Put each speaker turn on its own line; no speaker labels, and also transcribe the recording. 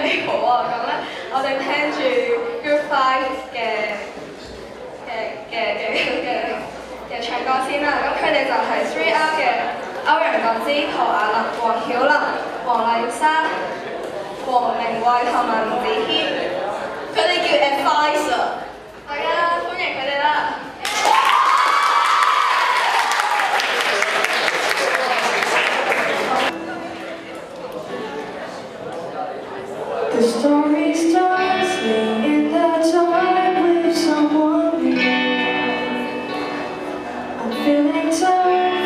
你好啊，咁咧我哋聽住 Good Five 嘅嘅嘅嘅嘅嘅唱歌先啦。咁佢哋就係 Three R 嘅歐陽振之、陶雅琳、黃曉林、黃麗莎、黃明慧同埋吳子軒。佢哋叫 Advice
feeling tired.